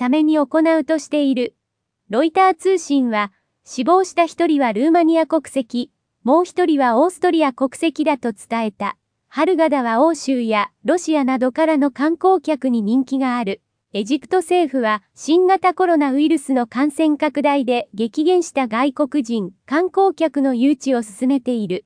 サメに行うとしている。ロイター通信は、死亡した一人はルーマニア国籍、もう一人はオーストリア国籍だと伝えた。ハルガダは欧州やロシアなどからの観光客に人気がある。エジプト政府は新型コロナウイルスの感染拡大で激減した外国人観光客の誘致を進めている。